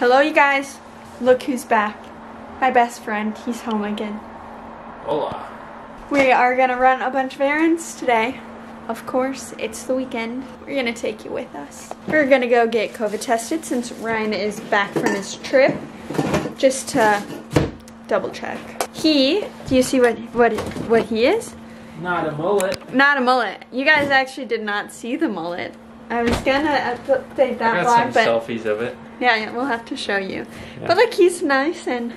Hello you guys. Look who's back. My best friend. He's home again. Hola. We are gonna run a bunch of errands today. Of course, it's the weekend. We're gonna take you with us. We're gonna go get COVID tested since Ryan is back from his trip. Just to double check. He, do you see what what what he is? Not a mullet. Not a mullet. You guys actually did not see the mullet. I was gonna uh, update that I got vlog, some but selfies of it, yeah, yeah, we'll have to show you. Yeah. But like he's nice and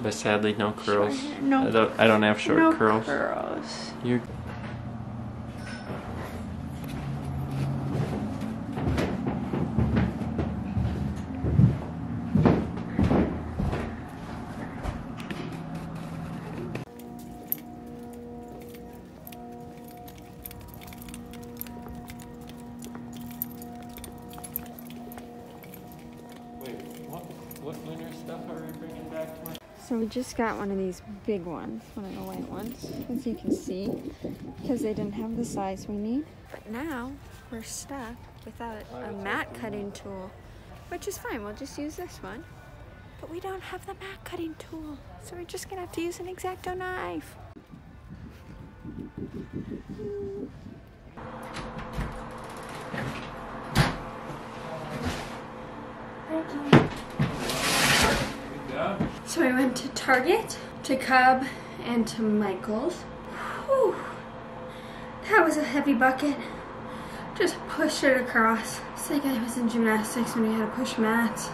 but sadly no curls. hair, no- I don't, I don't have short no curls. curls. You're we just got one of these big ones, one of the white ones, as you can see, because they didn't have the size we need. But now we're stuck without a mat cutting tool, which is fine. We'll just use this one. But we don't have the mat cutting tool, so we're just gonna have to use an X-Acto knife. Thank you. So I went to Target, to Cub, and to Michael's. Whew. That was a heavy bucket. Just pushed it across. It's like I was in gymnastics when we had to push mats.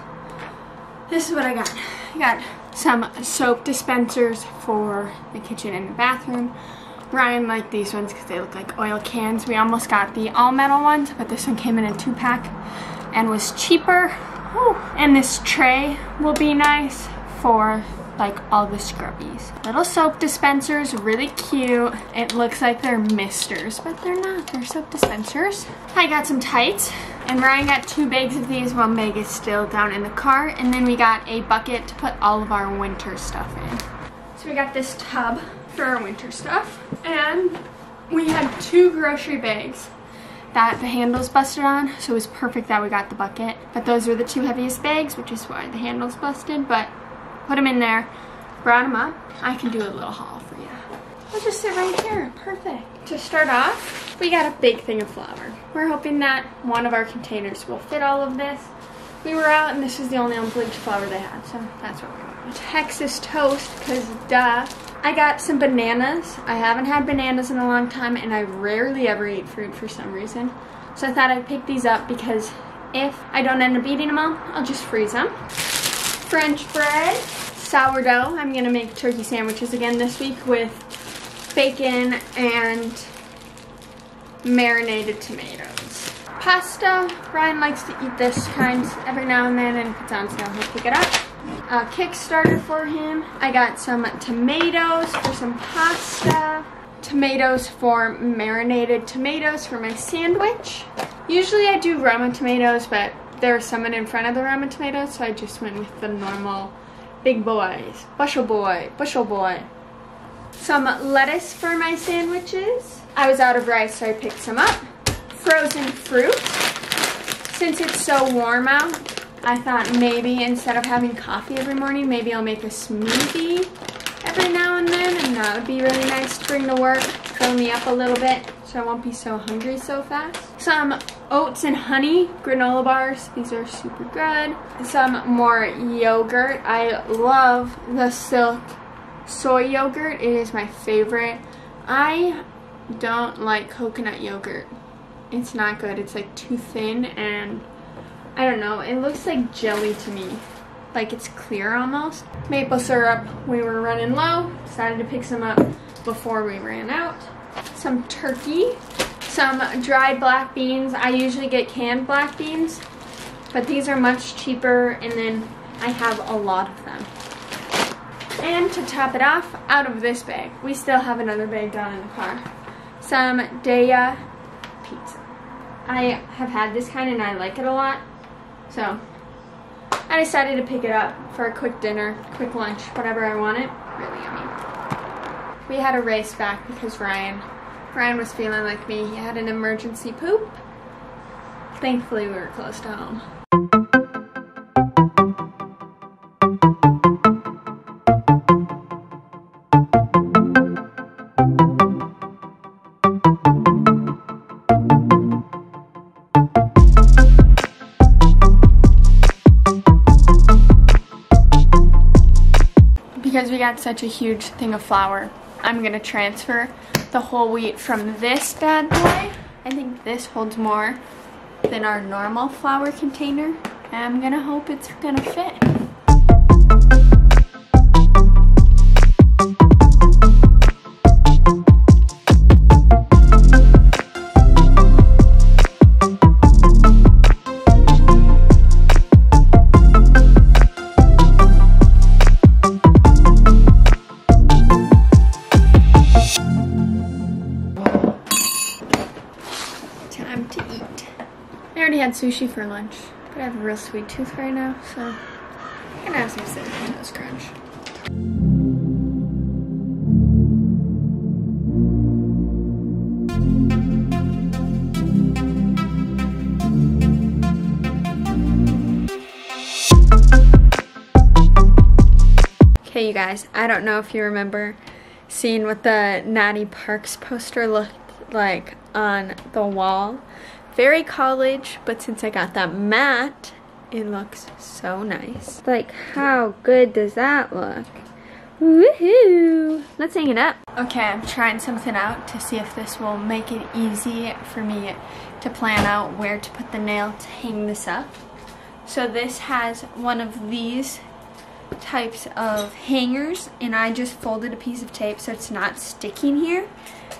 This is what I got. I got some soap dispensers for the kitchen and the bathroom. Ryan liked these ones because they look like oil cans. We almost got the all metal ones, but this one came in a two pack and was cheaper. Whew. And this tray will be nice for like all the scrubbies. Little soap dispensers, really cute. It looks like they're misters, but they're not. They're soap dispensers. I got some tights, and Ryan got two bags of these while Meg is still down in the car. And then we got a bucket to put all of our winter stuff in. So we got this tub for our winter stuff. And we had two grocery bags that the handles busted on, so it was perfect that we got the bucket. But those were the two heaviest bags, which is why the handles busted, but put them in there, brought them up. I can do a little haul for you. We'll just sit right here, perfect. To start off, we got a big thing of flour. We're hoping that one of our containers will fit all of this. We were out and this is the only unbleached flour they had, so that's what we're got. Texas toast, because duh. I got some bananas. I haven't had bananas in a long time and I rarely ever eat fruit for some reason. So I thought I'd pick these up because if I don't end up eating them all, I'll just freeze them. French bread, sourdough. I'm gonna make turkey sandwiches again this week with bacon and marinated tomatoes. Pasta, Ryan likes to eat this kind every now and then and it's on sale he'll pick it up. A Kickstarter for him. I got some tomatoes for some pasta. Tomatoes for marinated tomatoes for my sandwich. Usually I do Roma tomatoes, but there was someone in front of the Roma tomatoes, so I just went with the normal big boys. Bushel boy, bushel boy. Some lettuce for my sandwiches. I was out of rice, so I picked some up. Frozen fruit. Since it's so warm out, I thought maybe instead of having coffee every morning, maybe I'll make a smoothie every now and then, and that would be really nice to bring to work, fill me up a little bit so I won't be so hungry so fast. Some oats and honey granola bars. These are super good. Some more yogurt. I love the Silk soy yogurt. It is my favorite. I don't like coconut yogurt. It's not good. It's like too thin and I don't know. It looks like jelly to me. Like it's clear almost. Maple syrup. We were running low. Decided to pick some up before we ran out. Some turkey. Some dried black beans. I usually get canned black beans. But these are much cheaper and then I have a lot of them. And to top it off, out of this bag, we still have another bag down in the car. Some Daiya pizza. I have had this kind and I like it a lot. So I decided to pick it up for a quick dinner, quick lunch, whatever I wanted. Really yummy. We had a race back because Ryan, Ryan was feeling like me. He had an emergency poop. Thankfully, we were close to home. Because we got such a huge thing of flour, I'm gonna transfer the whole wheat from this bad boy. I think this holds more than our normal flour container. I'm gonna hope it's gonna fit. Sushi for lunch, but I have a real sweet tooth right now, so I'm gonna have some cinnamon toast crunch. Okay, you guys, I don't know if you remember seeing what the Natty Parks poster looked like on the wall. Very college, but since I got that matte, it looks so nice. Like, how good does that look? Woohoo! Let's hang it up. Okay, I'm trying something out to see if this will make it easy for me to plan out where to put the nail to hang this up. So this has one of these types of hangers and I just folded a piece of tape so it's not sticking here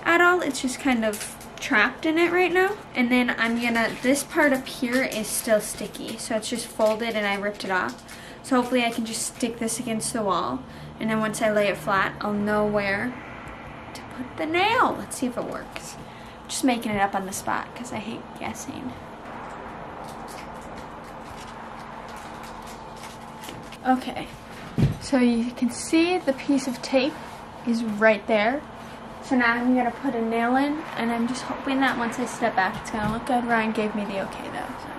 at all. It's just kind of trapped in it right now. And then I'm gonna, this part up here is still sticky. So it's just folded and I ripped it off. So hopefully I can just stick this against the wall. And then once I lay it flat, I'll know where to put the nail. Let's see if it works. Just making it up on the spot because I hate guessing. Okay, so you can see the piece of tape is right there. So now I'm gonna put a nail in and I'm just hoping that once I step back it's gonna look good. Ryan gave me the okay though. So.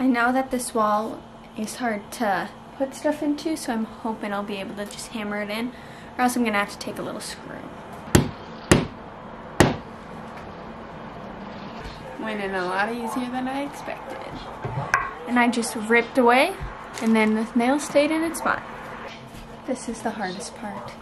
I know that this wall is hard to put stuff into so I'm hoping I'll be able to just hammer it in or else I'm gonna have to take a little screw. Went in a lot easier than I expected. And I just ripped away and then the nail stayed in its spot. This is the hardest part.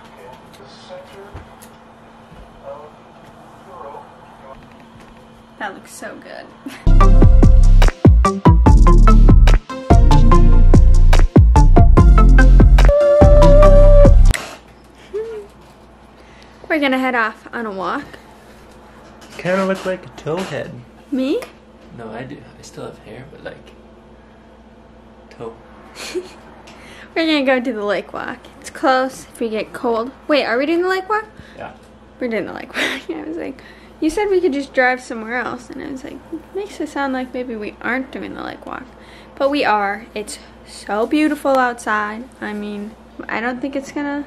That looks so good. We're gonna head off on a walk. Kind of look like a towhead. Me? No, I do. I still have hair, but like toe. We're gonna go do the lake walk. It's close if we get cold. Wait, are we doing the lake walk? Yeah. We're doing the lake walk. I was like, you said we could just drive somewhere else. And I was like, makes it sound like maybe we aren't doing the lake walk. But we are. It's so beautiful outside. I mean, I don't think it's gonna.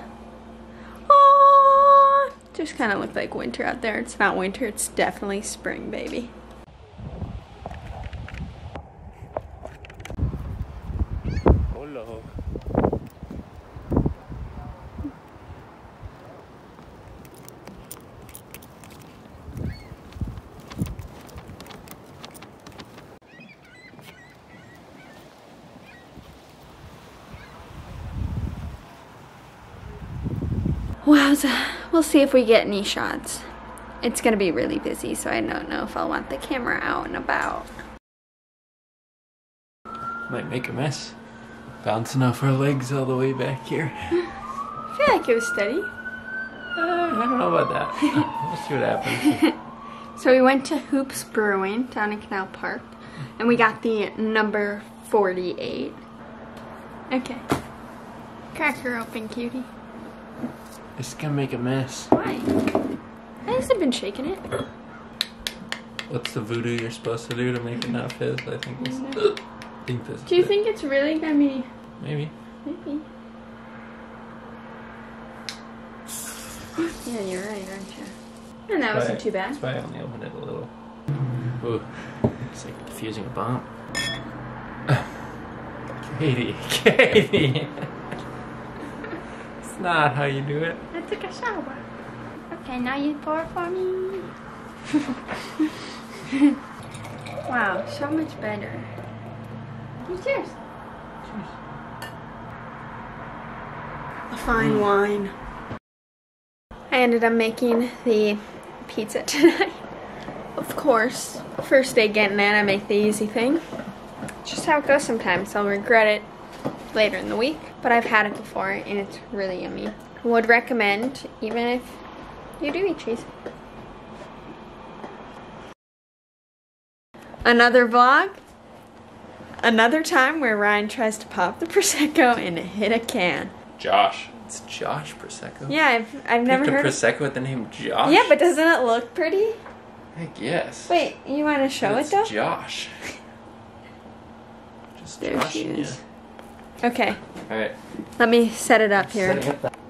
Aww, just kind of look like winter out there. It's not winter, it's definitely spring, baby. Hello. Wowza. We'll see if we get any shots. It's gonna be really busy, so I don't know if I'll want the camera out and about. Might make a mess. Bouncing off our legs all the way back here. I feel like it was steady. Uh, I don't know about that. we'll see what happens. So we went to Hoops Brewing down in Canal Park, and we got the number 48. Okay. Crack her open, cutie. It's gonna make a mess. Why? I hasn't been shaking it. What's the voodoo you're supposed to do to make it not fizz? I think this. I mm-hmm. think this. Do you it. think it's really gonna be? Maybe. Maybe. Yeah, you're right, aren't you? And that wasn't Why- too bad. That's why I only opened it a little. Ooh, it's like diffusing a bomb. Katie, Katie. It's not how you do it. I took a shower. Okay, now you pour for me. wow, so much better. Cheers. Cheers. A fine wine. I ended up making the pizza tonight. Of course, first day getting it, I make the easy thing. Just how it goes sometimes. I'll regret it later in the week, but I've had it before and it's really yummy. Would recommend, even if you do eat cheese. Another vlog. Another time where Ryan tries to pop the Prosecco and hit a can. Josh. It's Josh Prosecco. Yeah, I've, I've never Picked a heard of Prosecco with the name Josh? Yeah, but doesn't it look pretty? I guess. Wait, you want to show It's it though? Josh. Just There Josh she and is. Okay, Alright. let me set it up here.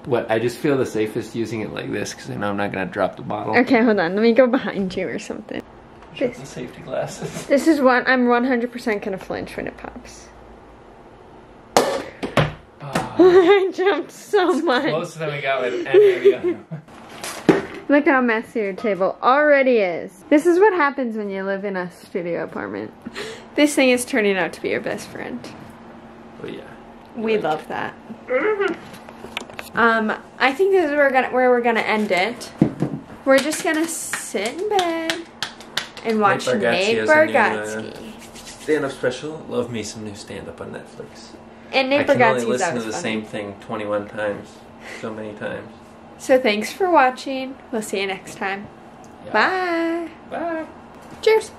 What? I just feel the safest using it like this because I know I'm not going to drop the bottle. Okay, hold on. Let me go behind you or something. Drop the safety glasses. This is what I'm 100% gonna flinch when it pops. Oh. I jumped so much. Closer than we got with any of the other Look how messy your table already is. This is what happens when you live in a studio apartment. This thing is turning out to be your best friend. Oh yeah. We love that. Um, I think this is where we're gonna where we're gonna end it. We're just gonna sit in bed and watch Nate Nate Bargatze has a new, Stand up special. Love me some new stand up on Netflix. And I Nate can only listen to the funny. same thing 21 times. So many times. So thanks for watching. We'll see you next time. Yeah. Bye. Bye. Cheers.